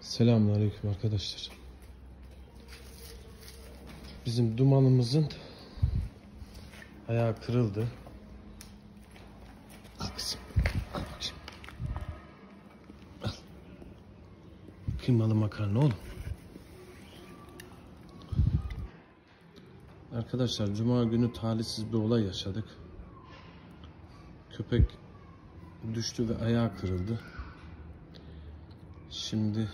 Selamünaleyküm arkadaşlar. Bizim dumanımızın ayağı kırıldı. Al. Kıymalı makarna oğlum. Arkadaşlar cuma günü talihsiz bir olay yaşadık. Köpek düştü ve ayağı kırıldı. Şimdi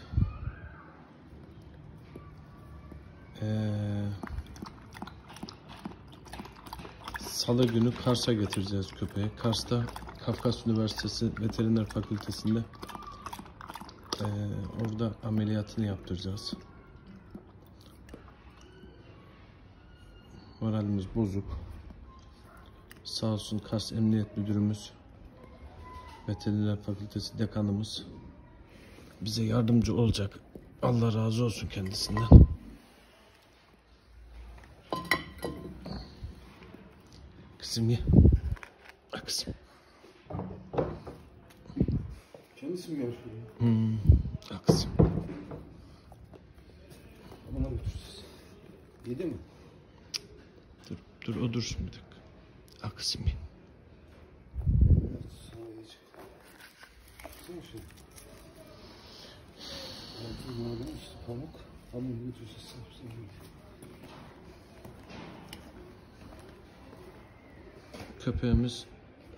eee, Salı günü Kars'a getireceğiz köpeği. Kars'ta Kafkas Üniversitesi Veteriner Fakültesi'nde eee, orada ameliyatını yaptıracağız. Moralimiz bozuk. Sağ olsun Kars Emniyet Müdürümüz Veteriner Fakültesi dekanımız bize yardımcı olacak. Allah razı olsun kendisinden. Kızım ye. Al kızım. Kendisi mi buraya? Hmm. Kızım. Bana götüreceğiz. Yedi mi? Dur, dur o dursun bir dakika. Al kızım ye. Evet, sana yiyecek. Baksana şu. Maden işte pamuk. Pamuk götüreceğiz. Hepsini yiyor. Köpeğimiz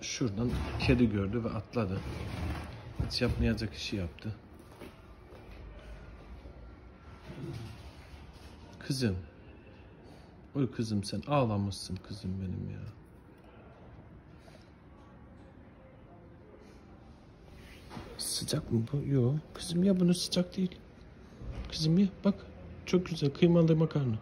şuradan kedi gördü ve atladı. Hiç yapmayacak işi yaptı. Kızım. Oy kızım sen ağlamışsın kızım benim ya. Sıcak mı bu? Yok. Kızım ya bunu sıcak değil. Kızım ye bak. Çok güzel kıymalı makarna.